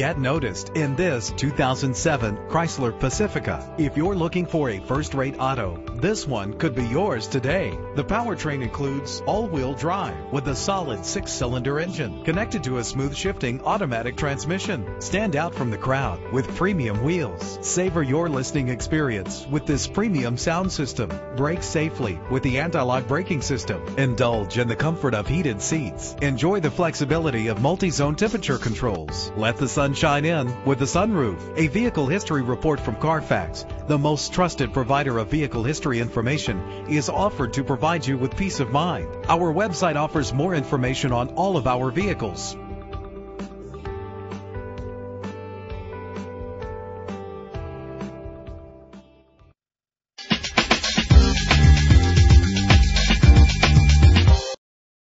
Get noticed in this 2007 Chrysler Pacifica. If you're looking for a first-rate auto, this one could be yours today. The powertrain includes all-wheel drive with a solid six-cylinder engine connected to a smooth shifting automatic transmission. Stand out from the crowd with premium wheels. Savor your listening experience with this premium sound system. Brake safely with the anti-lock braking system. Indulge in the comfort of heated seats. Enjoy the flexibility of multi-zone temperature controls. Let the sun shine in with the sunroof. A vehicle history report from Carfax, the most trusted provider of vehicle history information, is offered to provide you with peace of mind. Our website offers more information on all of our vehicles.